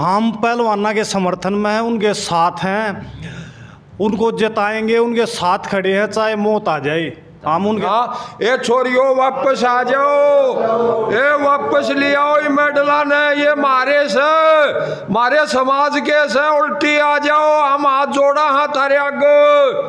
हम पहलवाना के समर्थन में हैं, उनके साथ हैं। उनको जताएँगे, उनके साथ खड़े हैं, चाहे मौत आ जाए। हम उनका ये हाँ, ए छोरियो, वापस आ जाओ। ए वापस ले आओ ये मेडला ने, ये मारे से। मारे समाज के से, उल्टी आ जाओ। हम हाथ जोड़ा हाथ तारे आगे।